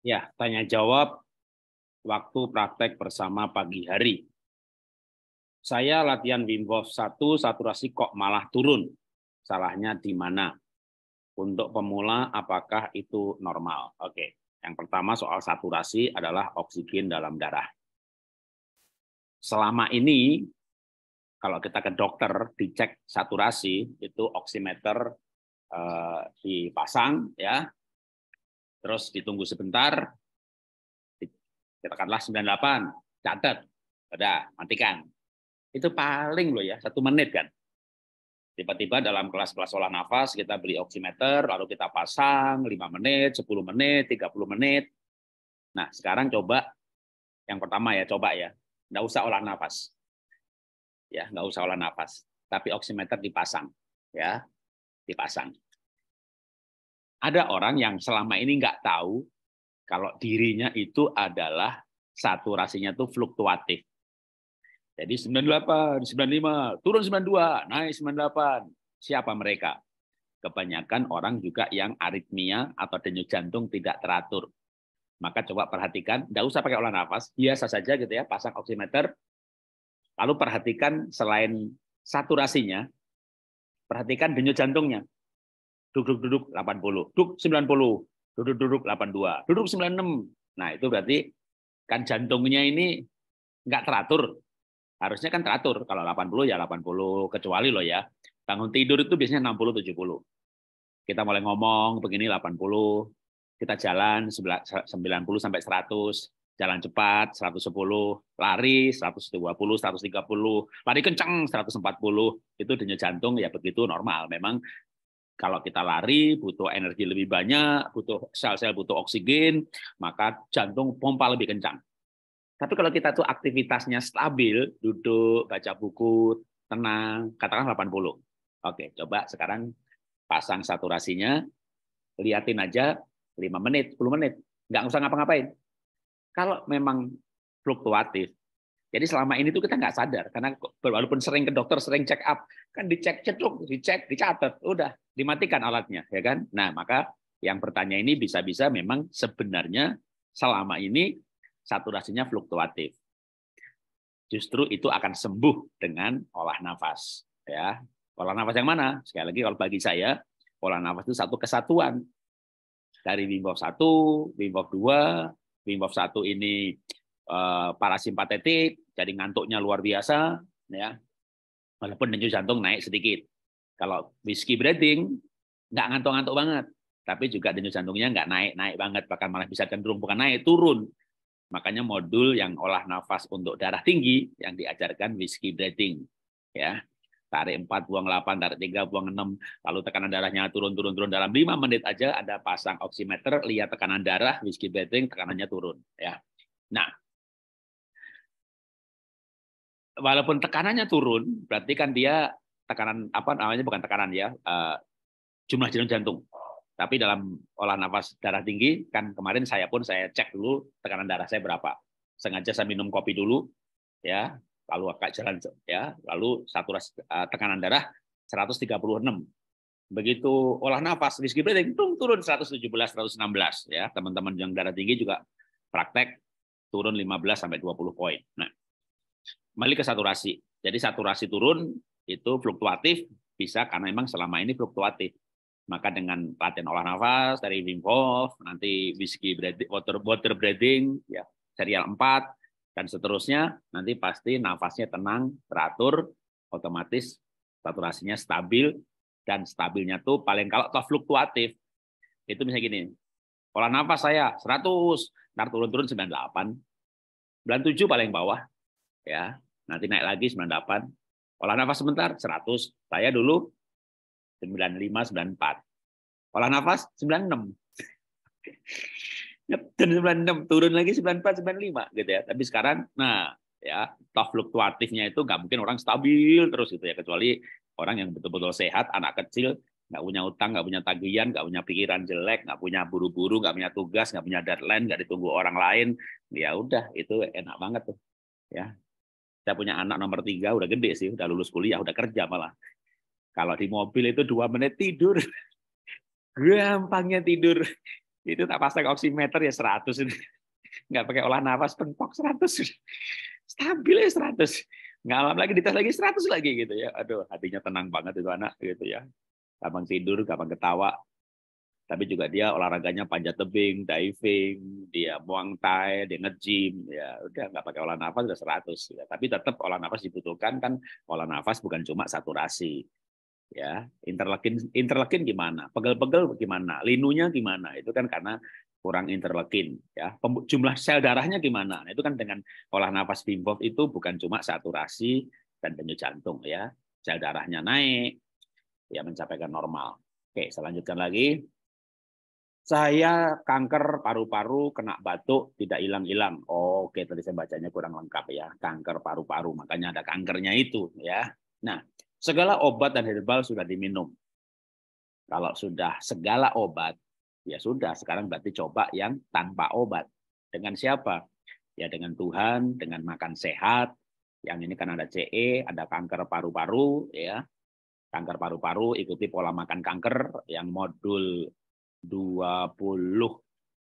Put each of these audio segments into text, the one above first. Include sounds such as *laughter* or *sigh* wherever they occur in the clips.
Ya, tanya jawab waktu praktek bersama pagi hari. Saya latihan Wim Hof 1, saturasi kok malah turun. Salahnya di mana? Untuk pemula, apakah itu normal? Oke, yang pertama soal saturasi adalah oksigen dalam darah. Selama ini, kalau kita ke dokter, dicek saturasi, itu oximeter eh, dipasang, ya, terus ditunggu sebentar, katakanlah 98, catat, udah matikan. Itu paling loh ya, satu menit kan. Tiba-tiba dalam kelas-kelas olah nafas kita beli oximeter, lalu kita pasang 5 menit, 10 menit, 30 menit. Nah sekarang coba, yang pertama ya coba ya, nggak usah olah nafas. Ya, nggak usah olah nafas. Tapi oximeter dipasang. ya Dipasang ada orang yang selama ini nggak tahu kalau dirinya itu adalah saturasinya itu fluktuatif. Jadi 98, 95, turun 92, naik 98. Siapa mereka? Kebanyakan orang juga yang aritmia atau denyut jantung tidak teratur. Maka coba perhatikan, tidak usah pakai olah nafas, biasa saja gitu ya, pasang oximeter. Lalu perhatikan selain saturasinya, perhatikan denyut jantungnya duduk-duduk 80, duduk 90, duduk-duduk 82, duduk 96. Nah, itu berarti kan jantungnya ini nggak teratur. Harusnya kan teratur. Kalau 80 ya 80, kecuali loh ya. Bangun tidur itu biasanya 60 70. Kita mulai ngomong begini 80, kita jalan 90 sampai 100, jalan cepat 110, lari 120, 130, lari kencang 140, itu denyut jantung ya begitu normal. Memang kalau kita lari butuh energi lebih banyak, butuh sel-sel butuh oksigen, maka jantung pompa lebih kencang. Tapi kalau kita tuh aktivitasnya stabil, duduk, baca buku, tenang, katakan 80. Oke, coba sekarang pasang saturasinya, liatin aja 5 menit, 10 menit. Nggak usah ngapa-ngapain. Kalau memang fluktuatif, jadi selama ini tuh kita nggak sadar karena walaupun sering ke dokter, sering check up, kan dicek cetuk, dicek, dicatat, udah dimatikan alatnya, ya kan? Nah maka yang bertanya ini bisa-bisa memang sebenarnya selama ini saturasinya fluktuatif. Justru itu akan sembuh dengan olah nafas, ya. Olah nafas yang mana? Sekali lagi kalau bagi saya olah nafas itu satu kesatuan dari Wim Hof 1, Wim Hof 2, Wim Hof 1 ini parasimpatetik, jadi ngantuknya luar biasa, ya. Walaupun denyut jantung naik sedikit. Kalau whiskey breathing nggak ngantuk-ngantuk banget, tapi juga denyut jantungnya nggak naik-naik banget, bahkan malah bisa cenderung bukan naik, turun. Makanya modul yang olah nafas untuk darah tinggi yang diajarkan whiskey breathing, ya. Tarik 4, buang 8, tarik 3, buang 6, lalu tekanan darahnya turun-turun-turun dalam 5 menit aja ada pasang oximeter, lihat tekanan darah, whiskey breathing, tekanannya turun. ya. Nah, walaupun tekanannya turun, berarti kan dia tekanan apa namanya bukan tekanan ya, uh, jumlah jantung jantung. Tapi dalam olah nafas darah tinggi kan kemarin saya pun saya cek dulu tekanan darah saya berapa. Sengaja saya minum kopi dulu ya, lalu agak jalan ya, lalu saturasi uh, tekanan darah 136. Begitu olah nafas whiskey breathing turun 117 116 ya. Teman-teman yang darah tinggi juga praktek turun 15 sampai 20 poin. Nah, kembali ke saturasi. Jadi saturasi turun itu fluktuatif bisa karena memang selama ini fluktuatif. Maka dengan latihan olah nafas dari Wim Hof, nanti whiskey breathing, water, water breathing, ya serial 4, dan seterusnya, nanti pasti nafasnya tenang, teratur, otomatis saturasinya stabil, dan stabilnya tuh paling kalau toh fluktuatif, itu misalnya gini, olah nafas saya 100, ntar turun-turun 98, 97 paling bawah, ya. Nanti naik lagi 98 olah nafas sebentar 100 saya dulu 95 94 olah nafas 96 dan 96 turun lagi 94 95 gitu ya. Tapi sekarang nah ya toh fluktuatifnya itu nggak mungkin orang stabil terus gitu ya kecuali orang yang betul-betul sehat anak kecil nggak punya utang nggak punya tagihan nggak punya pikiran jelek nggak punya buru-buru nggak punya tugas nggak punya deadline nggak ditunggu orang lain. Ya udah itu enak banget tuh ya saya punya anak nomor tiga udah gede sih udah lulus kuliah udah kerja malah kalau di mobil itu dua menit tidur *laughs* gampangnya tidur itu tak pasang oximeter ya 100 ini. *laughs* Nggak pakai olah nafas pentok 100. *laughs* Stabil ya 100. Ngalam lagi dites lagi 100 lagi gitu ya. Aduh, hatinya tenang banget itu anak gitu ya. Gampang tidur, gampang ketawa. Tapi juga dia olahraganya panjat tebing, diving, dia muang thai, dia nge-gym, ya udah nggak pakai olah nafas udah 100 ya. Tapi tetap olah nafas dibutuhkan kan olah nafas bukan cuma saturasi ya. Interleukin interleukin gimana? Pegel-pegel gimana? Linunya gimana? Itu kan karena kurang interleukin ya. Jumlah sel darahnya gimana? Nah, itu kan dengan olah nafas Wim itu bukan cuma saturasi dan denyut jantung ya. Sel darahnya naik ya mencapai normal. Oke saya lanjutkan lagi saya kanker paru-paru kena batuk tidak hilang-hilang oke tadi saya bacanya kurang lengkap ya kanker paru-paru makanya ada kankernya itu ya nah Segala obat dan herbal sudah diminum. Kalau sudah segala obat, ya sudah. Sekarang berarti coba yang tanpa obat. Dengan siapa? Ya dengan Tuhan, dengan makan sehat. Yang ini kan ada CE, ada kanker paru-paru, ya. Kanker paru-paru, ikuti pola makan kanker yang modul 20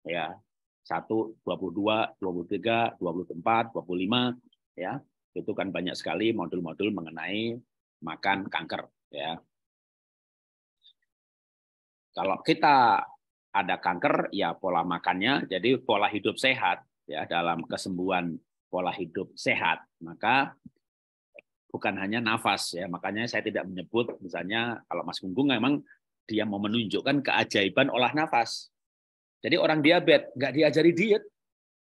ya. 1, 22, 23, 24, 25 ya. Itu kan banyak sekali modul-modul mengenai makan kanker ya. Kalau kita ada kanker ya pola makannya jadi pola hidup sehat ya dalam kesembuhan pola hidup sehat maka bukan hanya nafas ya makanya saya tidak menyebut misalnya kalau Mas Gunggung memang dia mau menunjukkan keajaiban olah nafas jadi orang diabetes nggak diajari diet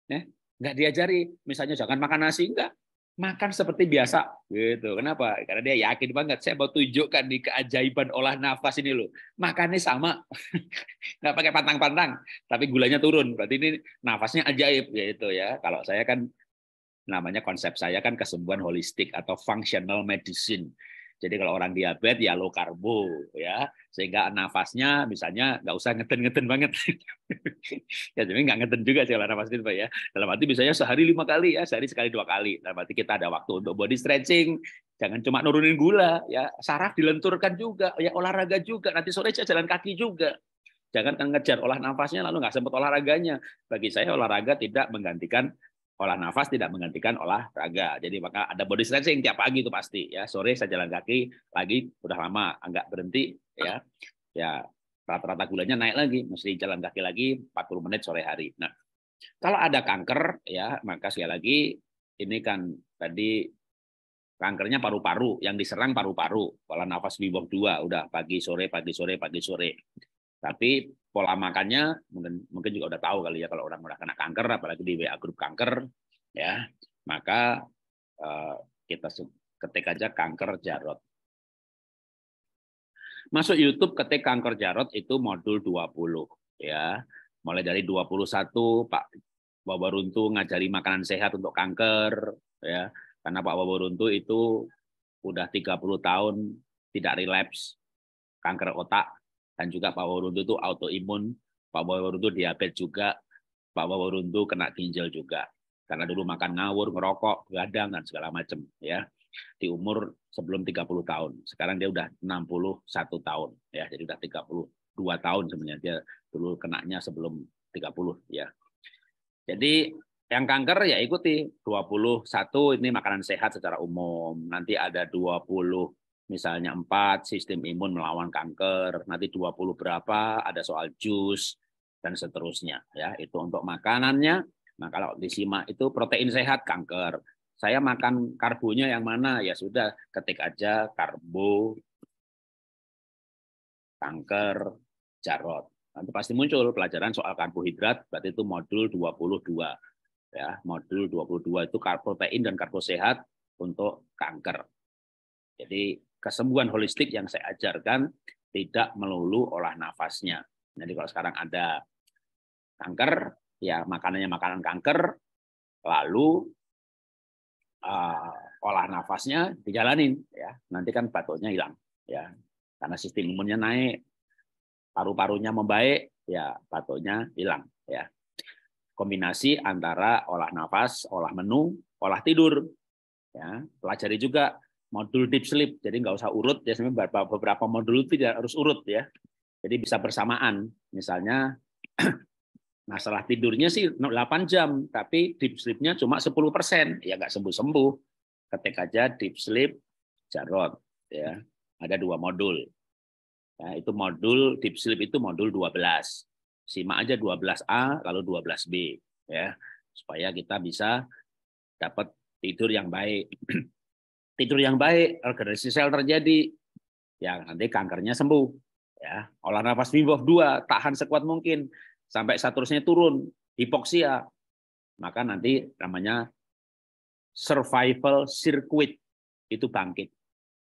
ya nggak diajari misalnya jangan makan nasi enggak makan seperti biasa gitu. Kenapa? Karena dia yakin banget saya mau tunjukkan di keajaiban olah nafas ini loh. Makannya sama. *laughs* nggak pakai pantang-pantang, tapi gulanya turun. Berarti ini nafasnya ajaib gitu ya. Kalau saya kan namanya konsep saya kan kesembuhan holistik atau functional medicine. Jadi kalau orang diabetes ya low karbo ya, sehingga nafasnya misalnya nggak usah ngeten-ngeten banget. *laughs* ya jadi nggak ngeten juga sih kalau nafas itu ya. Dalam arti misalnya sehari lima kali ya, sehari sekali dua kali. Dalam arti kita ada waktu untuk body stretching, jangan cuma nurunin gula ya, saraf dilenturkan juga, ya olahraga juga. Nanti sore jalan kaki juga. Jangan ngejar olah nafasnya lalu nggak sempat olahraganya. Bagi saya olahraga tidak menggantikan olah nafas tidak menggantikan olahraga. Jadi maka ada body stretching tiap pagi itu pasti ya. Sore saya jalan kaki lagi udah lama enggak berhenti ya. Ya rata-rata gulanya naik lagi, mesti jalan kaki lagi 40 menit sore hari. Nah, kalau ada kanker ya, maka sekali lagi ini kan tadi kankernya paru-paru, yang diserang paru-paru. Pola nafas Wim 2 udah pagi sore pagi sore pagi sore. Tapi pola makannya mungkin mungkin juga udah tahu kali ya kalau orang udah kena kanker apalagi di WA grup kanker ya. Maka uh, kita ketik aja kanker jarot masuk YouTube ketik kanker jarot itu modul 20 ya. Mulai dari 21 Pak Wabaruntu ngajari makanan sehat untuk kanker ya. Karena Pak Wabaruntu itu udah 30 tahun tidak relapse kanker otak dan juga Pak Waworuntu itu autoimun, Pak Waworuntu diabetes juga, Pak Waworuntu kena ginjal juga. Karena dulu makan ngawur, ngerokok, gadang dan segala macam ya. Di umur sebelum 30 tahun. Sekarang dia udah 61 tahun ya. Jadi udah 32 tahun sebenarnya dia dulu kenanya sebelum 30 ya. Jadi yang kanker ya ikuti 21 ini makanan sehat secara umum. Nanti ada 20 misalnya empat sistem imun melawan kanker, nanti 20 berapa ada soal jus dan seterusnya ya. Itu untuk makanannya. Nah, kalau disimak itu protein sehat kanker. Saya makan karbonya yang mana? Ya sudah, ketik aja karbo kanker jarot. Nanti pasti muncul pelajaran soal karbohidrat, berarti itu modul 22. Ya, modul 22 itu protein dan karbo sehat untuk kanker. Jadi kesembuhan holistik yang saya ajarkan tidak melulu olah nafasnya. Jadi kalau sekarang ada kanker, ya makanannya makanan kanker, lalu uh, olah nafasnya dijalanin, ya. Nanti kan batuknya hilang, ya. Karena sistem imunnya naik, paru-parunya membaik, ya batuknya hilang, ya. Kombinasi antara olah nafas, olah menu, olah tidur, ya. Pelajari juga modul deep sleep. Jadi nggak usah urut ya beberapa modul itu tidak harus urut ya. Jadi bisa bersamaan. Misalnya *clears throat* Masalah tidurnya sih 8 jam, tapi deep sleep-nya cuma 10 persen. Ya nggak sembuh-sembuh. Ketik aja deep sleep Jarot. Ya. Ada dua modul. Ya, itu modul deep sleep itu modul 12. Simak aja 12A lalu 12B ya. Supaya kita bisa dapat tidur yang baik. *clears throat* tidur yang baik, regenerasi sel terjadi, ya nanti kankernya sembuh. Ya, olah nafas Wim Hof 2, tahan sekuat mungkin, sampai saturasinya turun, hipoksia, maka nanti namanya survival circuit itu bangkit.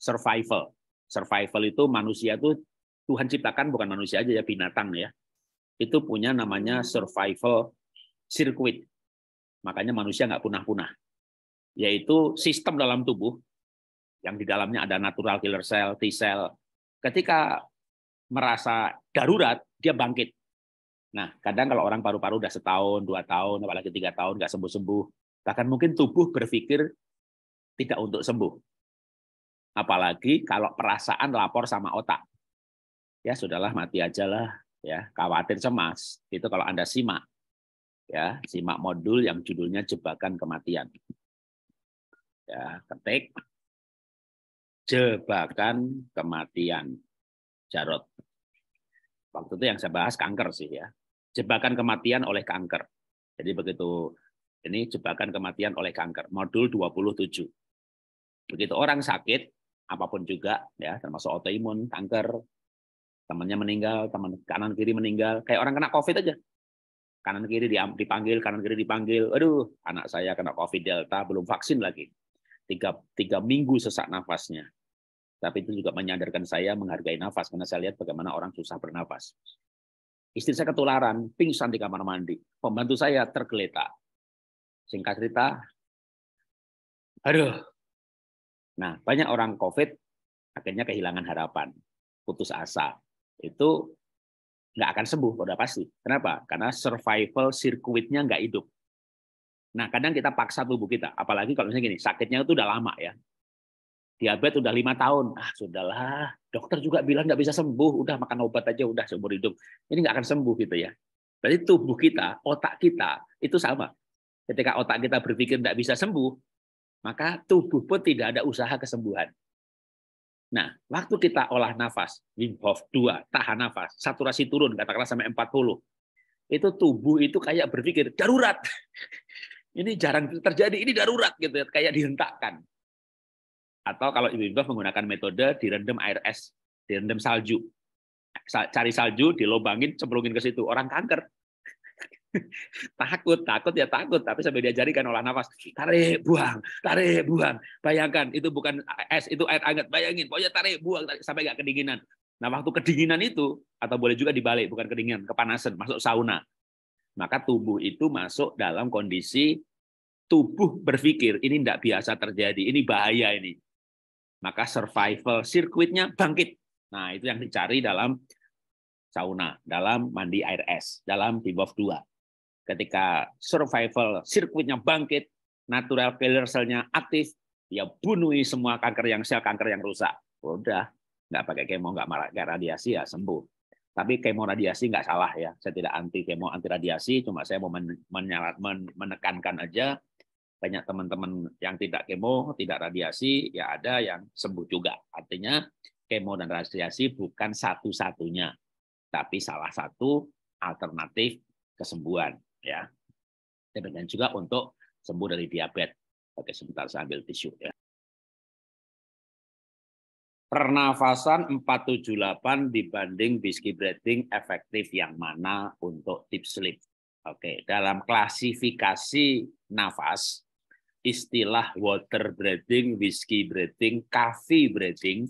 Survival. Survival itu manusia itu Tuhan ciptakan bukan manusia aja ya binatang ya. Itu punya namanya survival circuit. Makanya manusia nggak punah-punah. Yaitu sistem dalam tubuh yang di dalamnya ada natural killer cell, T cell. Ketika merasa darurat, dia bangkit. Nah, kadang kalau orang paru-paru udah setahun, dua tahun, apalagi tiga tahun nggak sembuh-sembuh, bahkan mungkin tubuh berpikir tidak untuk sembuh. Apalagi kalau perasaan lapor sama otak. Ya sudahlah mati aja lah, ya khawatir cemas. Itu kalau anda simak, ya simak modul yang judulnya jebakan kematian. Ya ketik jebakan kematian Jarot. Waktu itu yang saya bahas kanker sih ya jebakan kematian oleh kanker. Jadi begitu ini jebakan kematian oleh kanker, modul 27. Begitu orang sakit, apa pun juga, ya termasuk autoimun, kanker, temannya meninggal, teman kanan kiri meninggal, kayak orang kena COVID aja. Kanan kiri dipanggil, kanan kiri dipanggil. Aduh, anak saya kena COVID Delta, belum vaksin lagi. Tiga, tiga minggu sesak nafasnya. Tapi itu juga menyadarkan saya menghargai nafas, karena saya lihat bagaimana orang susah bernafas. Istri saya ketularan, pingsan di kamar mandi. Pembantu saya tergeletak. Singkat cerita, aduh. Nah, banyak orang COVID akhirnya kehilangan harapan, putus asa. Itu nggak akan sembuh, udah pasti. Kenapa? Karena survival circuitnya nggak hidup. Nah, kadang kita paksa tubuh kita, apalagi kalau misalnya gini, sakitnya itu udah lama ya diabetes udah lima tahun, ah sudahlah, dokter juga bilang nggak bisa sembuh, udah makan obat aja udah seumur hidup, ini nggak akan sembuh gitu ya. Berarti tubuh kita, otak kita itu sama. Ketika otak kita berpikir nggak bisa sembuh, maka tubuh pun tidak ada usaha kesembuhan. Nah, waktu kita olah nafas, Wim Hof 2, tahan nafas, saturasi turun, katakanlah sampai 40, itu tubuh itu kayak berpikir, darurat. *laughs* Ini jarang terjadi, ini darurat gitu ya, kayak dihentakkan. Atau kalau Ibu Ibu menggunakan metode direndam air es, direndam salju. Cari salju, dilobangin, cemplungin ke situ. Orang kanker. *laughs* takut, takut ya takut. Tapi sampai diajari kan olah nafas. Tarik, buang, tarik, buang. Bayangkan, itu bukan es, itu air hangat. Bayangin, pokoknya tarik, buang, tarik, sampai nggak kedinginan. Nah, waktu kedinginan itu, atau boleh juga dibalik, bukan kedinginan, kepanasan, masuk sauna. Maka tubuh itu masuk dalam kondisi tubuh berpikir, ini tidak biasa terjadi, ini bahaya ini maka survival sirkuitnya bangkit. Nah, itu yang dicari dalam sauna, dalam mandi air es, dalam Bibov 2. Ketika survival sirkuitnya bangkit, natural killer cell-nya aktif, ya bunuhi semua kanker yang sel kanker yang rusak. Udah, nggak pakai kemo, nggak nggak radiasi ya sembuh. Tapi kemo radiasi nggak salah ya. Saya tidak anti kemo, anti radiasi, cuma saya mau menekankan aja banyak teman-teman yang tidak kemo, tidak radiasi, ya ada yang sembuh juga. Artinya kemo dan radiasi bukan satu-satunya, tapi salah satu alternatif kesembuhan. Ya, demikian juga untuk sembuh dari diabetes. Oke, sebentar saya ambil tisu ya. Pernafasan 478 dibanding whiskey breathing efektif yang mana untuk deep sleep. Oke, dalam klasifikasi nafas istilah water breathing, whiskey breathing, coffee breathing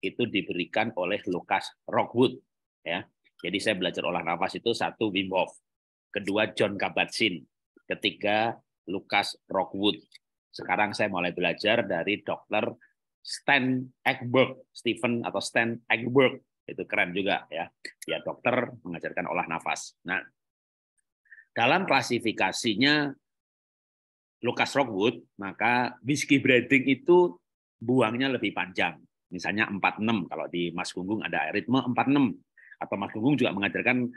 itu diberikan oleh Lucas Rockwood. Ya, jadi saya belajar olah nafas itu satu Wim Hof, kedua John Kabat-Zinn, ketiga Lucas Rockwood. Sekarang saya mulai belajar dari dokter Stan Ekberg, Stephen atau Stan Ekberg. Itu keren juga ya. Dia dokter mengajarkan olah nafas. Nah, dalam klasifikasinya Lucas Rockwood, maka whiskey breathing itu buangnya lebih panjang. Misalnya 46 kalau di Mas Gunggung ada ritme 46 atau Mas Gunggung juga mengajarkan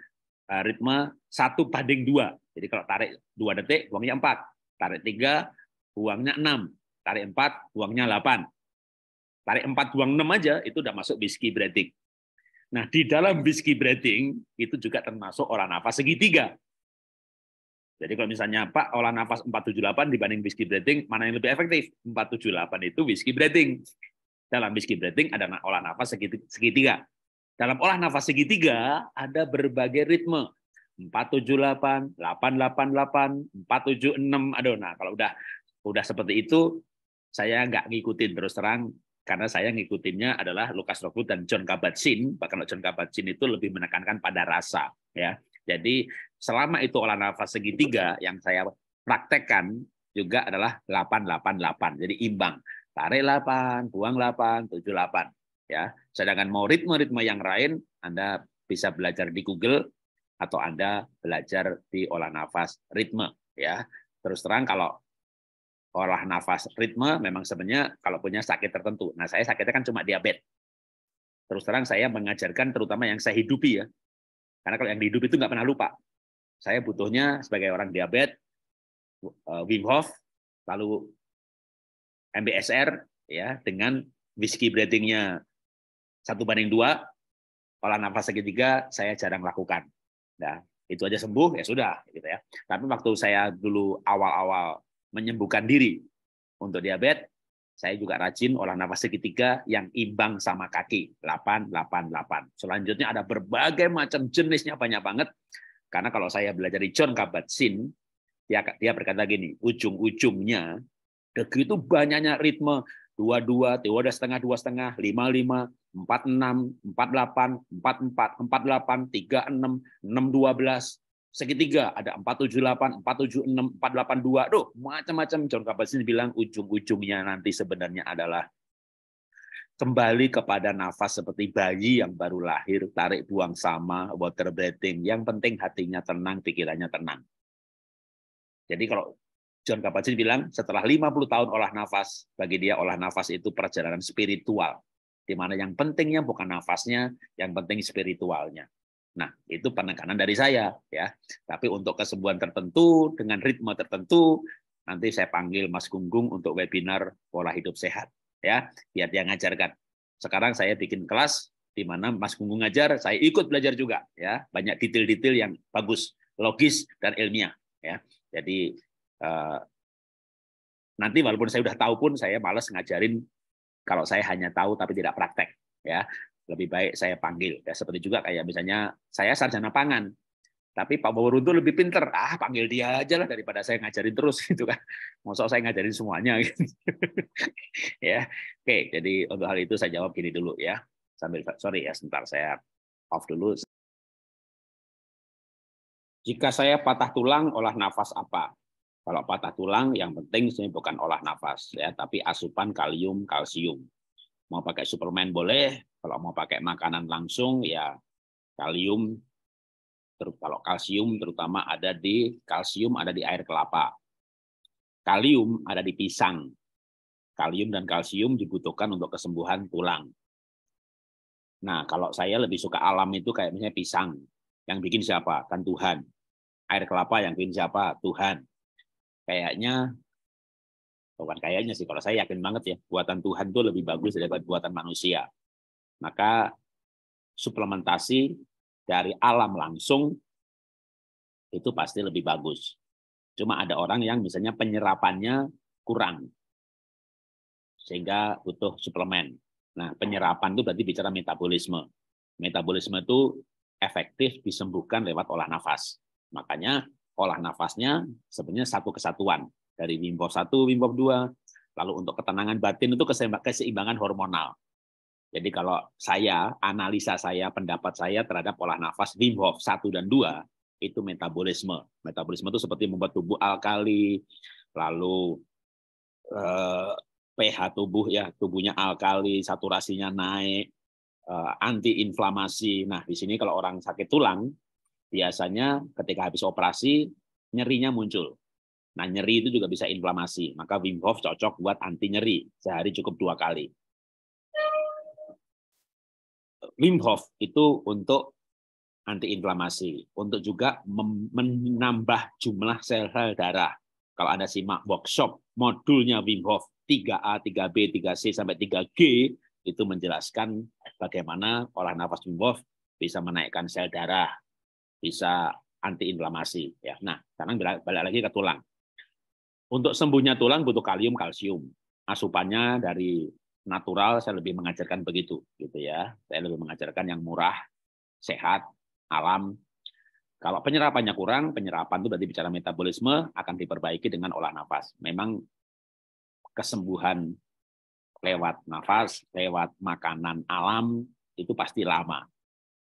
uh, ritme satu banding dua. Jadi kalau tarik dua detik, buangnya empat. Tarik tiga, buangnya enam. Tarik empat, buangnya delapan. Tarik empat, buang enam aja, itu udah masuk whiskey breathing. Nah, di dalam whiskey breathing, itu juga termasuk olah nafas segitiga. Jadi kalau misalnya Pak olah nafas 478 dibanding whiskey breathing, mana yang lebih efektif? 478 itu whiskey breathing. Dalam whiskey breathing ada olah nafas segitiga. Dalam olah nafas segitiga ada berbagai ritme. 478, 888, 476. Aduh, nah kalau udah udah seperti itu saya nggak ngikutin terus terang karena saya ngikutinnya adalah Lukas Rockwood dan John Kabat-Zinn. Bahkan John Kabat-Zinn itu lebih menekankan pada rasa, ya. Jadi selama itu olah nafas segitiga yang saya praktekkan juga adalah 888. Jadi imbang. Tarik 8, buang 8, 78 ya. Sedangkan mau ritme-ritme yang lain Anda bisa belajar di Google atau Anda belajar di olah nafas ritme ya. Terus terang kalau olah nafas ritme memang sebenarnya kalau punya sakit tertentu. Nah, saya sakitnya kan cuma diabetes. Terus terang saya mengajarkan terutama yang saya hidupi ya. Karena kalau yang dihidup itu nggak pernah lupa. Saya butuhnya sebagai orang diabetes, eh, Wim Hof, lalu MBSR ya dengan whiskey breathing-nya satu banding dua, olah nafas segitiga saya jarang lakukan. Nah, itu aja sembuh ya sudah gitu ya. Tapi waktu saya dulu awal-awal menyembuhkan diri untuk diabetes, saya juga rajin olah nafas segitiga yang imbang sama kaki 888. Selanjutnya ada berbagai macam jenisnya banyak banget. Karena kalau saya belajar di John Kabat-Zinn, dia dia berkata gini, ujung-ujungnya begitu banyaknya ritme dua dua, dua setengah, dua setengah, lima lima, 46, 48, 44, 48, 36, 612, segitiga ada 478, 476, 482. Duh, macam-macam John Kabat-Zinn bilang ujung-ujungnya nanti sebenarnya adalah kembali kepada nafas seperti bayi yang baru lahir, tarik buang sama, water breathing. Yang penting hatinya tenang, pikirannya tenang. Jadi kalau John Kabat-Zinn bilang setelah 50 tahun olah nafas, bagi dia olah nafas itu perjalanan spiritual di mana yang pentingnya bukan nafasnya, yang penting spiritualnya. Nah, itu penekanan dari saya ya. Tapi untuk kesembuhan tertentu dengan ritme tertentu, nanti saya panggil Mas Gunggung untuk webinar pola hidup sehat ya, biar dia ngajarkan. Sekarang saya bikin kelas di mana Mas Gunggung ngajar, saya ikut belajar juga ya. Banyak detail-detail yang bagus, logis dan ilmiah ya. Jadi eh, nanti walaupun saya sudah tahu pun saya malas ngajarin kalau saya hanya tahu tapi tidak praktek ya lebih baik saya panggil. Ya seperti juga kayak misalnya saya sarjana pangan tapi Pak Baworuntu lebih pinter. Ah panggil dia aja lah daripada saya ngajarin terus *laughs* gitu kan. Maksud saya ngajarin semuanya *laughs* gitu. ya oke. Jadi untuk hal itu saya jawab gini dulu ya. Sambil sorry ya sebentar saya off dulu. Jika saya patah tulang olah nafas apa? Kalau patah tulang, yang penting sih bukan olah nafas, ya, tapi asupan kalium, kalsium. Mau pakai suplemen boleh, kalau mau pakai makanan langsung, ya kalium, terus kalau kalsium terutama ada di kalsium ada di air kelapa. Kalium ada di pisang. Kalium dan kalsium dibutuhkan untuk kesembuhan tulang. Nah, kalau saya lebih suka alam itu kayak misalnya pisang. Yang bikin siapa? Kan Tuhan. Air kelapa yang bikin siapa? Tuhan kayaknya bukan kayaknya sih kalau saya yakin banget ya buatan Tuhan itu lebih bagus daripada buatan manusia. Maka suplementasi dari alam langsung itu pasti lebih bagus. Cuma ada orang yang misalnya penyerapannya kurang sehingga butuh suplemen. Nah penyerapan itu berarti bicara metabolisme. Metabolisme itu efektif disembuhkan lewat olah nafas. Makanya olah nafasnya sebenarnya satu kesatuan dari Wim Hof 1, Wim Hof 2. Lalu untuk ketenangan batin itu keseimbangan hormonal. Jadi kalau saya, analisa saya, pendapat saya terhadap olah nafas Wim Hof 1 dan 2, itu metabolisme. Metabolisme itu seperti membuat tubuh alkali, lalu eh, pH tubuh ya, tubuhnya alkali, saturasinya naik, eh, anti inflamasi. Nah, di sini kalau orang sakit tulang, biasanya ketika habis operasi nyerinya muncul. Nah, nyeri itu juga bisa inflamasi. Maka Wim Hof cocok buat anti nyeri. Sehari cukup dua kali. Wim Hof itu untuk antiinflamasi, untuk juga menambah jumlah sel-sel darah. Kalau Anda simak workshop modulnya Wim Hof 3A, 3B, 3C sampai 3G itu menjelaskan bagaimana olah nafas Wim Hof bisa menaikkan sel darah, bisa antiinflamasi ya. Nah, sekarang balik lagi ke tulang. Untuk sembuhnya tulang butuh kalium, kalsium. Asupannya dari natural saya lebih mengajarkan begitu gitu ya. Saya lebih mengajarkan yang murah, sehat, alam. Kalau penyerapannya kurang, penyerapan itu berarti bicara metabolisme akan diperbaiki dengan olah nafas. Memang kesembuhan lewat nafas, lewat makanan alam itu pasti lama.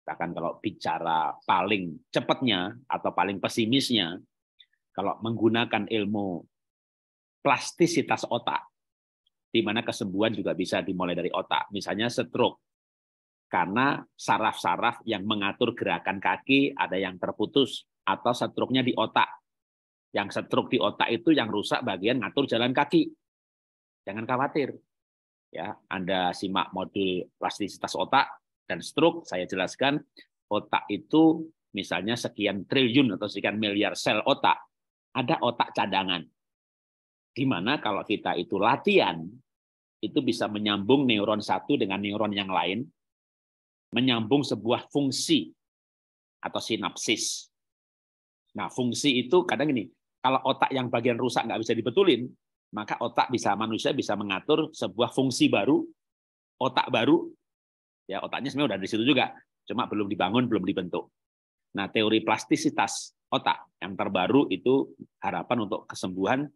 Bahkan kalau bicara paling cepatnya atau paling pesimisnya, kalau menggunakan ilmu plastisitas otak, di mana kesembuhan juga bisa dimulai dari otak. Misalnya stroke, karena saraf-saraf yang mengatur gerakan kaki ada yang terputus atau stroke-nya di otak. Yang stroke di otak itu yang rusak bagian ngatur jalan kaki. Jangan khawatir. Ya, Anda simak modul plastisitas otak dan stroke, saya jelaskan otak itu misalnya sekian triliun atau sekian miliar sel otak, ada otak cadangan. Di mana kalau kita itu latihan, itu bisa menyambung neuron satu dengan neuron yang lain, menyambung sebuah fungsi atau sinapsis. Nah, fungsi itu kadang ini, kalau otak yang bagian rusak nggak bisa dibetulin, maka otak bisa manusia bisa mengatur sebuah fungsi baru, otak baru, ya otaknya sebenarnya udah di situ juga, cuma belum dibangun, belum dibentuk. Nah, teori plastisitas otak yang terbaru itu harapan untuk kesembuhan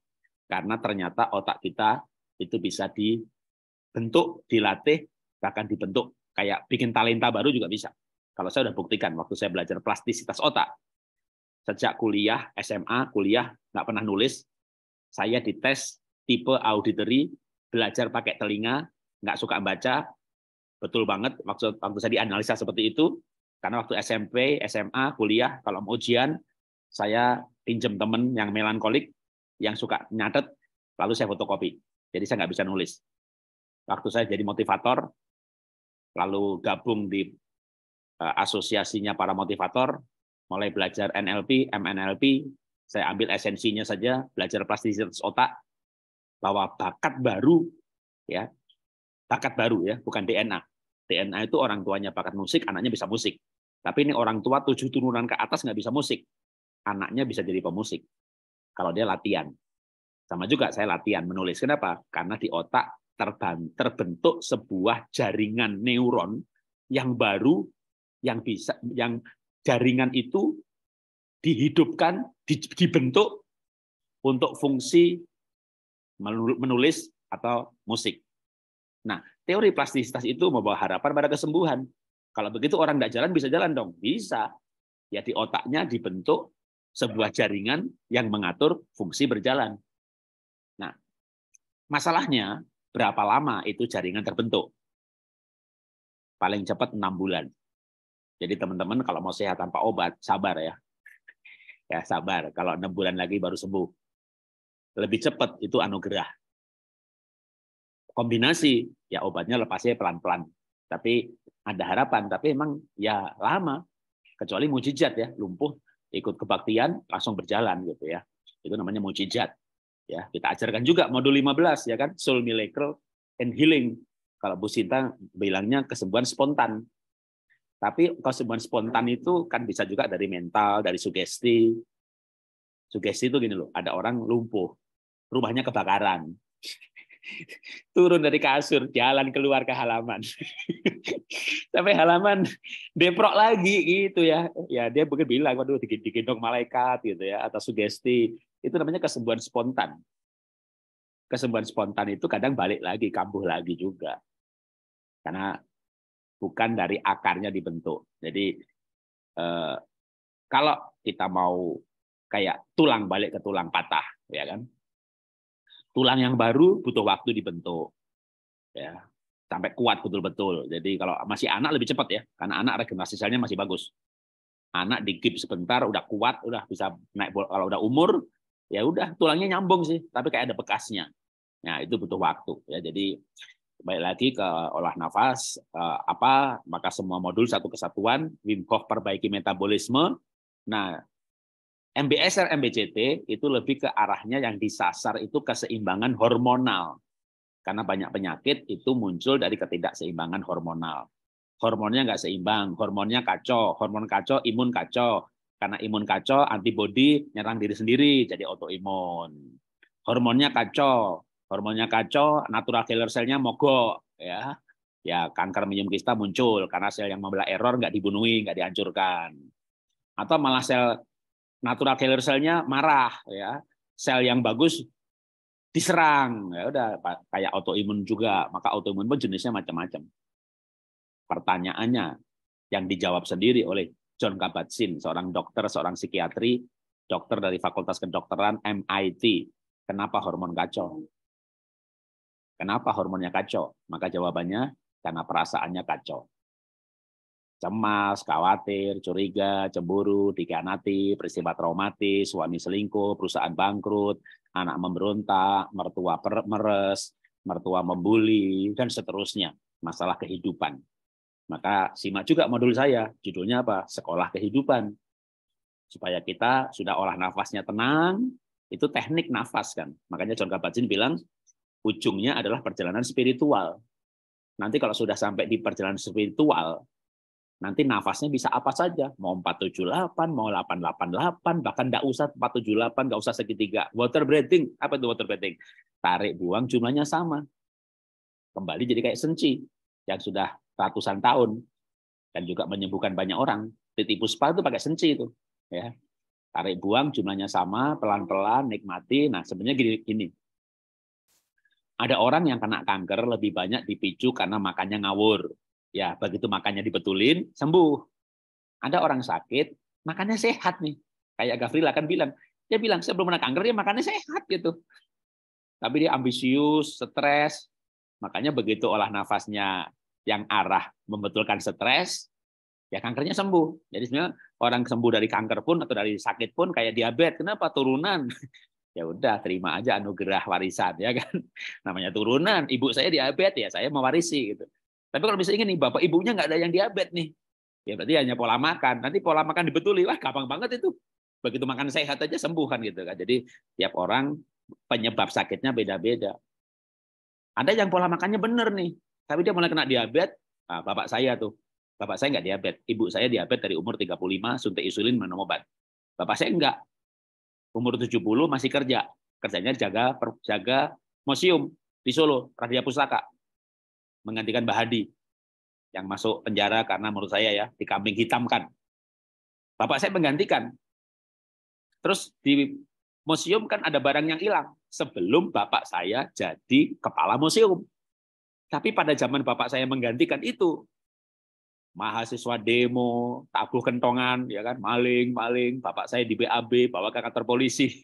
karena ternyata otak kita itu bisa dibentuk, dilatih, bahkan dibentuk kayak bikin talenta baru juga bisa. Kalau saya sudah buktikan waktu saya belajar plastisitas otak, sejak kuliah, SMA, kuliah, nggak pernah nulis, saya dites tipe auditory, belajar pakai telinga, nggak suka baca, betul banget waktu, waktu saya dianalisa seperti itu, karena waktu SMP, SMA, kuliah, kalau mau ujian, saya pinjam temen yang melankolik, yang suka nyatet, lalu saya fotokopi. Jadi saya nggak bisa nulis. Waktu saya jadi motivator, lalu gabung di eh, asosiasinya para motivator, mulai belajar NLP, MNLP, saya ambil esensinya saja, belajar plastisitas otak, bahwa bakat baru, ya bakat baru ya, bukan DNA. DNA itu orang tuanya bakat musik, anaknya bisa musik. Tapi ini orang tua tujuh turunan ke atas nggak bisa musik, anaknya bisa jadi pemusik. Kalau dia latihan. Sama juga saya latihan menulis. Kenapa? Karena di otak terbentuk sebuah jaringan neuron yang baru yang bisa yang jaringan itu dihidupkan dibentuk untuk fungsi menulis atau musik. Nah, teori plastisitas itu membawa harapan pada kesembuhan. Kalau begitu orang tidak jalan bisa jalan dong, bisa. Ya di otaknya dibentuk sebuah jaringan yang mengatur fungsi berjalan. Nah, masalahnya berapa lama itu jaringan terbentuk. Paling cepat enam bulan. Jadi teman-teman kalau mau sehat tanpa obat, sabar ya. Ya sabar. Kalau enam bulan lagi baru sembuh. Lebih cepat itu anugerah. Kombinasi, ya obatnya lepasnya pelan-pelan. Tapi ada harapan, tapi emang ya lama. Kecuali mujizat ya, lumpuh, ikut kebaktian, langsung berjalan gitu ya. Itu namanya mujizat. Ya, kita ajarkan juga modul 15 ya kan, soul miracle and healing. Kalau Bu Sinta bilangnya kesembuhan spontan. Tapi kesembuhan spontan itu kan bisa juga dari mental, dari sugesti. Sugesti itu gini loh, ada orang lumpuh, rumahnya kebakaran. *laughs* Turun dari kasur, jalan keluar ke halaman. *laughs* Sampai halaman deprok lagi gitu ya. Ya dia mungkin bilang, waduh digendong malaikat gitu ya, atau sugesti itu namanya kesembuhan spontan. Kesembuhan spontan itu kadang balik lagi, kambuh lagi juga. Karena bukan dari akarnya dibentuk. Jadi eh, kalau kita mau kayak tulang balik ke tulang patah, ya kan? Tulang yang baru butuh waktu dibentuk. Ya, sampai kuat betul-betul. Jadi kalau masih anak lebih cepat ya, karena anak regenerasi selnya masih bagus. Anak digip sebentar udah kuat, udah bisa naik kalau udah umur ya udah tulangnya nyambung sih, tapi kayak ada bekasnya. Nah, itu butuh waktu ya. Jadi baik lagi ke olah nafas eh, apa maka semua modul satu kesatuan Wim Hof perbaiki metabolisme nah MBSR MBCT itu lebih ke arahnya yang disasar itu keseimbangan hormonal karena banyak penyakit itu muncul dari ketidakseimbangan hormonal hormonnya nggak seimbang hormonnya kacau hormon kacau imun kacau karena imun kacau antibodi nyerang diri sendiri jadi autoimun hormonnya kacau hormonnya kacau, natural killer cell-nya mogok, ya. Ya, kanker minum kista muncul karena sel yang membelah error nggak dibunuhi, nggak dihancurkan. Atau malah sel natural killer cell-nya marah, ya. Sel yang bagus diserang, ya udah kayak autoimun juga. Maka autoimun pun jenisnya macam-macam. Pertanyaannya yang dijawab sendiri oleh John Kabat-Zinn, seorang dokter, seorang psikiatri, dokter dari Fakultas Kedokteran MIT. Kenapa hormon kacau? Kenapa hormonnya kacau? Maka jawabannya karena perasaannya kacau. Cemas, khawatir, curiga, cemburu, dikhianati, peristiwa traumatis, suami selingkuh, perusahaan bangkrut, anak memberontak, mertua meres, mertua membuli, dan seterusnya. Masalah kehidupan. Maka simak juga modul saya, judulnya apa? Sekolah Kehidupan. Supaya kita sudah olah nafasnya tenang, itu teknik nafas kan. Makanya John Kabat-Zinn bilang, ujungnya adalah perjalanan spiritual. Nanti kalau sudah sampai di perjalanan spiritual, nanti nafasnya bisa apa saja. Mau 478, mau 888, bahkan tidak usah 478, nggak usah segitiga. Water breathing, apa itu water breathing? Tarik buang jumlahnya sama. Kembali jadi kayak senci yang sudah ratusan tahun dan juga menyembuhkan banyak orang. Titi puspa itu pakai senci itu. ya Tarik buang jumlahnya sama, pelan-pelan, nikmati. Nah sebenarnya gini, gini ada orang yang kena kanker lebih banyak dipicu karena makannya ngawur. Ya, begitu makannya dibetulin, sembuh. Ada orang sakit, makannya sehat nih. Kayak Gavrila kan bilang, dia bilang sebelum kena kanker dia makannya sehat gitu. Tapi dia ambisius, stres. Makanya begitu olah nafasnya yang arah membetulkan stres, ya kankernya sembuh. Jadi sebenarnya orang sembuh dari kanker pun atau dari sakit pun kayak diabetes. Kenapa? Turunan *laughs* ya udah terima aja anugerah warisan ya kan *laughs* namanya turunan ibu saya diabetes ya saya mewarisi gitu tapi kalau misalnya nih bapak ibunya nggak ada yang diabetes nih. Ya berarti hanya pola makan. Nanti pola makan dibetuli wah gampang banget itu. Begitu makan sehat aja sembuh kan gitu kan. Jadi tiap orang penyebab sakitnya beda-beda. Ada yang pola makannya bener nih. Tapi dia mulai kena diabetes. Nah, bapak saya tuh. Bapak saya nggak diabetes. Ibu saya diabetes dari umur 35 suntik insulin minum obat. Bapak saya enggak umur 70 masih kerja. Kerjanya jaga jaga museum di Solo, Radia Pustaka. Menggantikan Bahadi yang masuk penjara karena menurut saya ya dikambing hitamkan. Bapak saya menggantikan. Terus di museum kan ada barang yang hilang sebelum bapak saya jadi kepala museum. Tapi pada zaman bapak saya menggantikan itu, mahasiswa demo, tabuh kentongan, ya kan, maling, maling, bapak saya di BAB, bawa ke kantor polisi.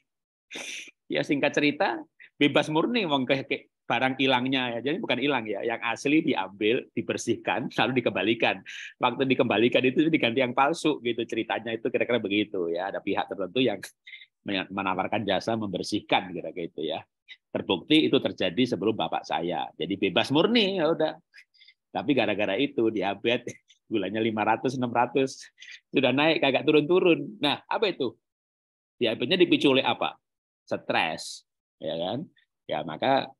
*laughs* ya singkat cerita, bebas murni wong ke, barang hilangnya ya. Jadi bukan hilang ya, yang asli diambil, dibersihkan, *laughs* lalu dikembalikan. Waktu dikembalikan itu diganti yang palsu gitu ceritanya itu kira-kira begitu ya. Ada pihak tertentu yang menawarkan jasa membersihkan kira-kira gitu ya. Terbukti itu terjadi sebelum bapak saya. Jadi bebas murni ya udah. Tapi gara-gara itu diabetes *laughs* gulanya 500, 600, sudah naik kagak turun-turun. Nah, apa itu? Diabetesnya dipicu oleh apa? Stres, ya kan? Ya maka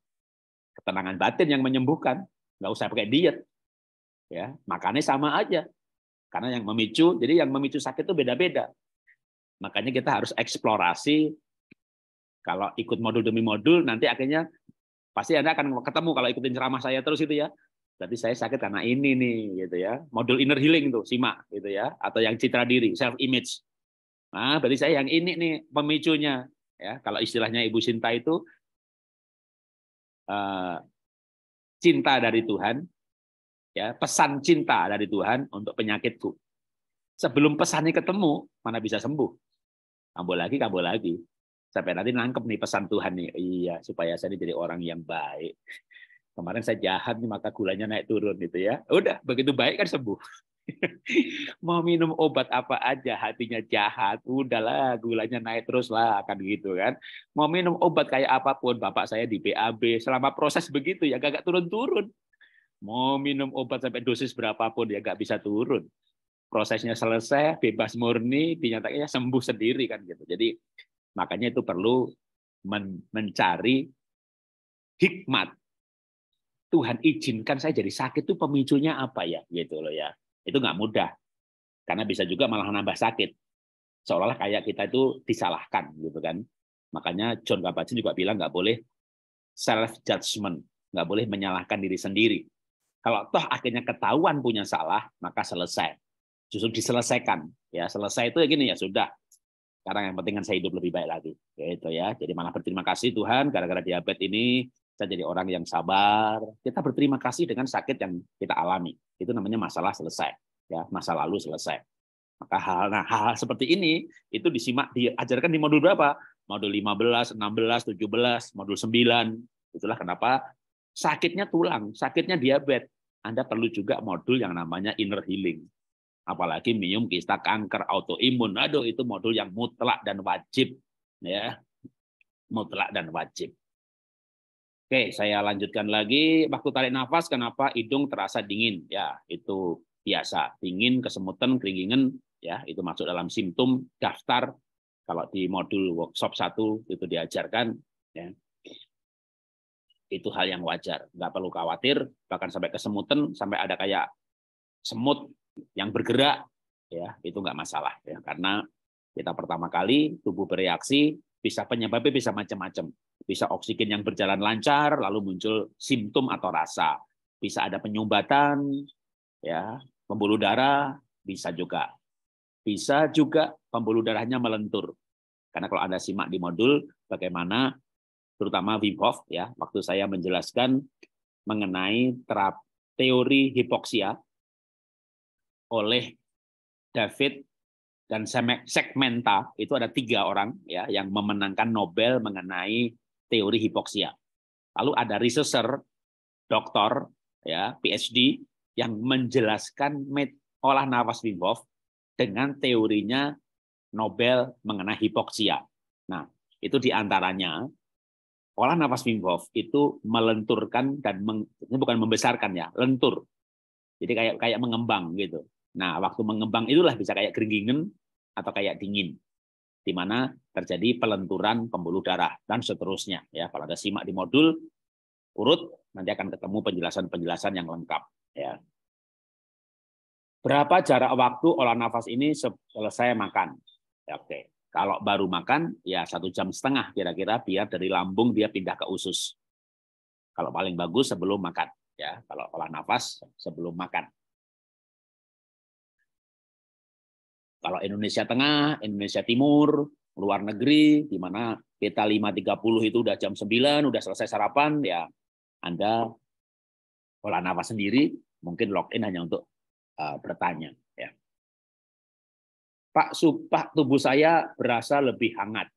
ketenangan batin yang menyembuhkan, nggak usah pakai diet, ya makannya sama aja. Karena yang memicu, jadi yang memicu sakit itu beda-beda. Makanya kita harus eksplorasi. Kalau ikut modul demi modul, nanti akhirnya pasti anda akan ketemu kalau ikutin ceramah saya terus itu ya. Berarti saya sakit karena ini nih gitu ya. Modul inner healing tuh simak gitu ya. Atau yang citra diri self image nah berarti saya yang ini nih pemicunya. Ya kalau istilahnya ibu Sinta itu uh, cinta dari Tuhan ya pesan cinta dari Tuhan untuk penyakitku. Sebelum pesannya ketemu mana bisa sembuh? Kambuh lagi kambuh lagi. Sampai nanti nangkep nih pesan Tuhan nih. Iya supaya saya jadi orang yang baik. Kemarin saya jahat nih maka gulanya naik turun gitu ya. Udah begitu baik kan sembuh. Mau minum obat apa aja hatinya jahat, udahlah gulanya naik terus lah akan gitu kan. Mau minum obat kayak apa pun bapak saya di BAB selama proses begitu ya gak turun-turun. Mau minum obat sampai dosis berapapun ya nggak bisa turun. Prosesnya selesai, bebas murni, dinyatakan ya sembuh sendiri kan gitu. Jadi makanya itu perlu men mencari hikmat. Tuhan izinkan saya jadi sakit itu pemicunya apa ya gitu loh ya. Itu nggak mudah. Karena bisa juga malah nambah sakit. Seolah-olah kayak kita itu disalahkan gitu kan. Makanya John kabat juga bilang nggak boleh self judgment, nggak boleh menyalahkan diri sendiri. Kalau toh akhirnya ketahuan punya salah, maka selesai. Justru diselesaikan. Ya selesai itu ya gini ya sudah. Sekarang yang penting kan saya hidup lebih baik lagi. Gitu ya. Jadi malah berterima kasih Tuhan gara-gara diabetes ini saya jadi orang yang sabar. Kita berterima kasih dengan sakit yang kita alami. Itu namanya masalah selesai. Ya, masa lalu selesai. Maka nah hal, -hal seperti ini itu disimak diajarkan di modul berapa? Modul 15, 16, 17, modul 9. Itulah kenapa sakitnya tulang, sakitnya diabetes. Anda perlu juga modul yang namanya inner healing apalagi minum kista kanker autoimun. Aduh itu modul yang mutlak dan wajib ya. Mutlak dan wajib. Oke, saya lanjutkan lagi. Waktu tarik nafas, kenapa hidung terasa dingin? Ya, itu biasa. Dingin, kesemutan, keringingan, ya itu masuk dalam simptom daftar. Kalau di modul workshop satu itu diajarkan, ya itu hal yang wajar. Nggak perlu khawatir, bahkan sampai kesemutan, sampai ada kayak semut yang bergerak ya itu nggak masalah ya karena kita pertama kali tubuh bereaksi bisa penyebabnya bisa macam-macam. Bisa oksigen yang berjalan lancar lalu muncul simptom atau rasa. Bisa ada penyumbatan ya pembuluh darah bisa juga. Bisa juga pembuluh darahnya melentur. Karena kalau anda simak di modul bagaimana terutama Wim Hof ya waktu saya menjelaskan mengenai terap teori hipoksia oleh David dan Segmenta itu ada tiga orang ya yang memenangkan Nobel mengenai teori hipoksia. Lalu ada researcher, doktor, ya PhD yang menjelaskan olah nafas Wim Hof dengan teorinya Nobel mengenai hipoksia. Nah, itu di antaranya olah nafas Wim Hof itu melenturkan dan meng, ini bukan membesarkan ya, lentur. Jadi kayak kayak mengembang gitu. Nah, waktu mengembang itulah bisa kayak keringingen atau kayak dingin, di mana terjadi pelenturan pembuluh darah dan seterusnya. Ya, kalau ada simak di modul urut, nanti akan ketemu penjelasan-penjelasan yang lengkap. Ya. Berapa jarak waktu olah nafas ini selesai makan? Ya, Oke, kalau baru makan ya satu jam setengah kira-kira biar dari lambung dia pindah ke usus. Kalau paling bagus sebelum makan, ya. Kalau olah nafas sebelum makan. Kalau Indonesia Tengah, Indonesia Timur, luar negeri, di mana kita 5.30 itu udah jam 9, udah selesai sarapan, ya Anda olah nafas sendiri, mungkin login hanya untuk uh, bertanya. Ya. Pak, Pak, tubuh saya berasa lebih hangat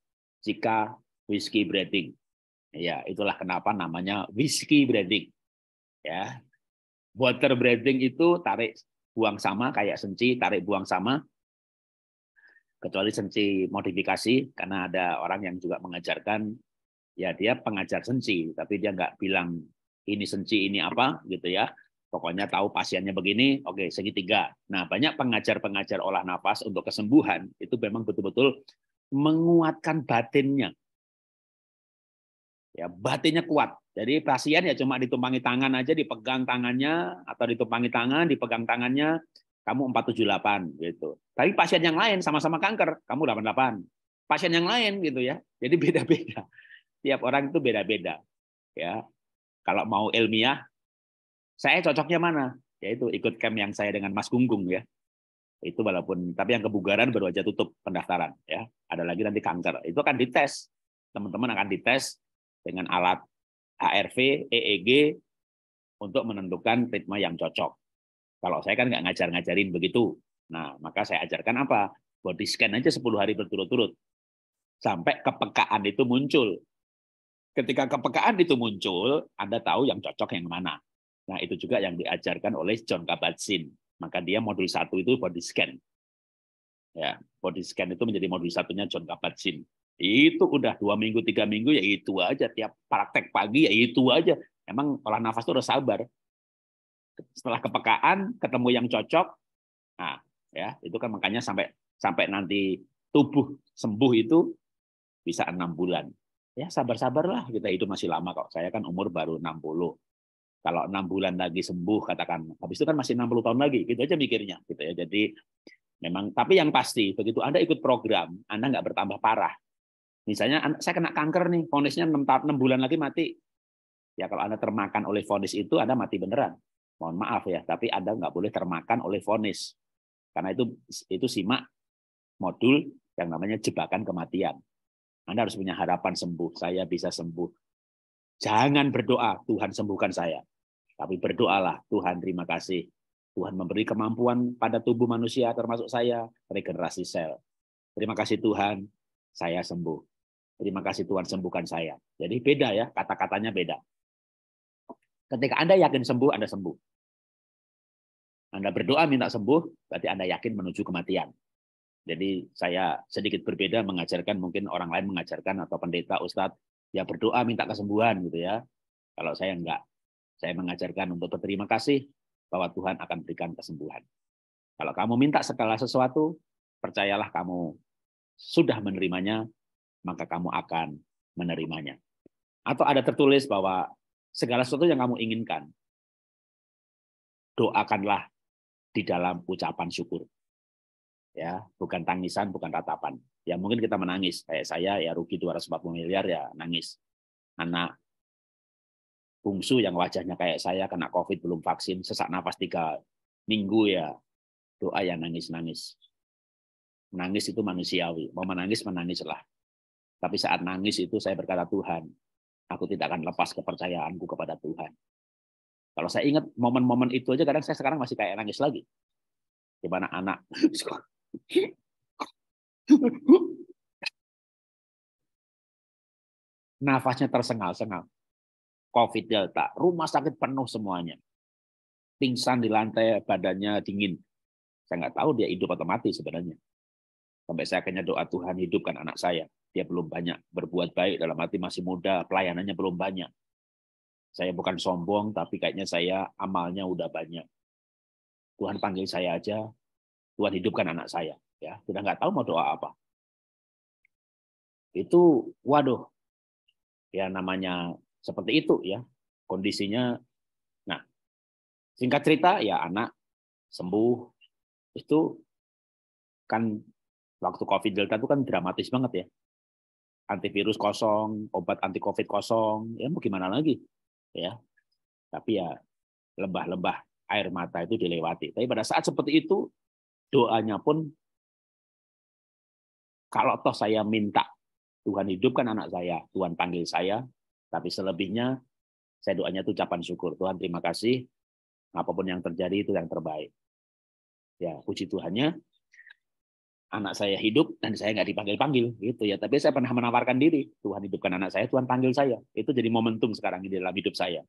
jika whiskey breathing. Ya, itulah kenapa namanya whiskey breathing. Ya. Water breathing itu tarik buang sama kayak senci, tarik buang sama kecuali sensi modifikasi karena ada orang yang juga mengajarkan ya dia pengajar sensi tapi dia nggak bilang ini sensi ini apa gitu ya. Pokoknya tahu pasiennya begini oke segitiga. Nah banyak pengajar-pengajar olah nafas untuk kesembuhan itu memang betul-betul menguatkan batinnya. Ya batinnya kuat. Jadi pasien ya cuma ditumpangi tangan aja dipegang tangannya atau ditumpangi tangan dipegang tangannya kamu 478 gitu. Tapi pasien yang lain sama-sama kanker, kamu 88. Pasien yang lain gitu ya. Jadi beda-beda. Tiap orang itu beda-beda. Ya. Kalau mau ilmiah, saya cocoknya mana? Yaitu ikut camp yang saya dengan Mas Gunggung ya. Itu walaupun tapi yang kebugaran baru aja tutup pendaftaran ya. Ada lagi nanti kanker. Itu akan dites. Teman-teman akan dites dengan alat HRV, EEG untuk menentukan ritme yang cocok. Kalau saya kan nggak ngajar-ngajarin begitu. Nah, maka saya ajarkan apa? Body scan aja 10 hari berturut-turut. Sampai kepekaan itu muncul. Ketika kepekaan itu muncul, Anda tahu yang cocok yang mana. Nah, itu juga yang diajarkan oleh John Kabat-Zinn. Maka dia modul satu itu body scan. Ya, body scan itu menjadi modul satunya John Kabat-Zinn. Itu udah dua minggu, tiga minggu, ya itu aja. Tiap praktek pagi, ya itu aja. Emang olah nafas itu udah sabar. Setelah kepekaan ketemu yang cocok, nah ya itu kan makanya sampai sampai nanti tubuh sembuh itu bisa enam bulan. Ya sabar-sabarlah kita itu masih lama kok. Saya kan umur baru 60. Kalau enam bulan lagi sembuh katakan, habis itu kan masih 60 tahun lagi. Gitu aja mikirnya gitu ya. Jadi memang tapi yang pasti begitu Anda ikut program, Anda nggak bertambah parah. Misalnya saya kena kanker nih, vonisnya 6, 6 bulan lagi mati. Ya kalau Anda termakan oleh vonis itu Anda mati beneran. Mohon maaf ya, tapi Anda nggak boleh termakan oleh vonis. Karena itu itu simak modul yang namanya jebakan kematian. Anda harus punya harapan sembuh. Saya bisa sembuh. Jangan berdoa, Tuhan sembuhkan saya. Tapi berdoalah, Tuhan terima kasih. Tuhan memberi kemampuan pada tubuh manusia, termasuk saya, regenerasi sel. Terima kasih Tuhan, saya sembuh. Terima kasih Tuhan sembuhkan saya. Jadi beda ya, kata-katanya beda. Ketika Anda yakin sembuh, Anda sembuh. Anda berdoa minta sembuh, berarti Anda yakin menuju kematian. Jadi saya sedikit berbeda mengajarkan mungkin orang lain mengajarkan atau pendeta, ustadz, ya berdoa minta kesembuhan gitu ya. Kalau saya enggak, saya mengajarkan untuk berterima kasih bahwa Tuhan akan berikan kesembuhan. Kalau kamu minta segala sesuatu, percayalah kamu sudah menerimanya, maka kamu akan menerimanya. Atau ada tertulis bahwa segala sesuatu yang kamu inginkan, doakanlah di dalam ucapan syukur. Ya, bukan tangisan, bukan ratapan. Ya mungkin kita menangis, kayak saya ya rugi 240 miliar ya nangis. Anak bungsu yang wajahnya kayak saya kena COVID belum vaksin, sesak nafas tiga minggu ya doa yang nangis-nangis. Menangis itu manusiawi, mau menangis menangislah. Tapi saat nangis itu saya berkata Tuhan, aku tidak akan lepas kepercayaanku kepada Tuhan. Kalau saya ingat momen-momen itu aja kadang saya sekarang masih kayak nangis lagi. Gimana anak *laughs* nafasnya tersengal-sengal. COVID Delta, rumah sakit penuh semuanya. Pingsan di lantai, badannya dingin. Saya nggak tahu dia hidup atau mati sebenarnya. Sampai saya akhirnya doa Tuhan hidupkan anak saya. Dia belum banyak berbuat baik dalam hati masih muda, pelayanannya belum banyak. Saya bukan sombong, tapi kayaknya saya amalnya udah banyak. Tuhan panggil saya aja, Tuhan hidupkan anak saya. Ya, sudah nggak tahu mau doa apa. Itu, waduh, ya namanya seperti itu ya kondisinya. Nah, singkat cerita ya anak sembuh itu kan waktu COVID Delta itu kan dramatis banget ya. Antivirus kosong, obat anti COVID kosong, ya mau gimana lagi, ya. Tapi ya lembah-lembah air mata itu dilewati. Tapi pada saat seperti itu doanya pun kalau toh saya minta Tuhan hidupkan anak saya, Tuhan panggil saya, tapi selebihnya saya doanya itu ucapan syukur. Tuhan terima kasih. Apa pun yang terjadi itu yang terbaik. Ya, puji Tuhannya anak saya hidup dan saya nggak dipanggil-panggil gitu ya. Tapi saya pernah menawarkan diri, Tuhan hidupkan anak saya, Tuhan panggil saya. Itu jadi momentum sekarang di dalam hidup saya.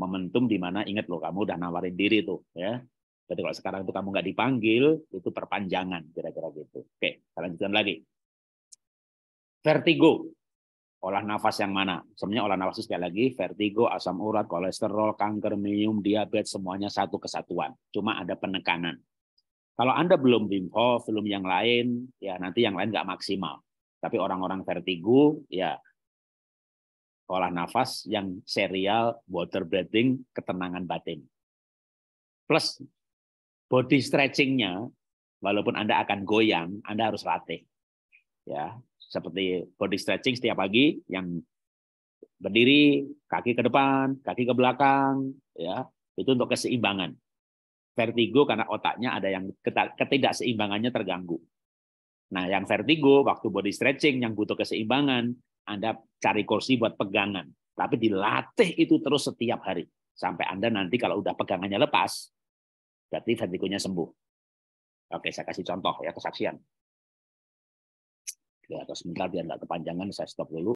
Momentum di mana ingat loh kamu udah nawarin diri tuh ya. Jadi kalau sekarang itu kamu nggak dipanggil, itu perpanjangan kira-kira gitu. Oke, kita lanjutkan lagi. Vertigo olah nafas yang mana? Sebenarnya olah nafas sekali lagi vertigo, asam urat, kolesterol, kanker, minum, diabetes semuanya satu kesatuan. Cuma ada penekanan. Kalau Anda belum Wim Hof, belum yang lain, ya nanti yang lain nggak maksimal. Tapi orang-orang vertigo, ya olah nafas yang serial, water breathing, ketenangan batin. Plus body stretchingnya, walaupun Anda akan goyang, Anda harus latih. Ya, seperti body stretching setiap pagi yang berdiri, kaki ke depan, kaki ke belakang, ya itu untuk keseimbangan. Vertigo karena otaknya ada yang ketidakseimbangannya terganggu. Nah, yang vertigo waktu body stretching yang butuh keseimbangan, Anda cari kursi buat pegangan. Tapi dilatih itu terus setiap hari. Sampai Anda nanti kalau udah pegangannya lepas, berarti vertigonya sembuh. Oke, saya kasih contoh ya kesaksian. Ya, atau sebentar biar nggak kepanjangan, saya stop dulu.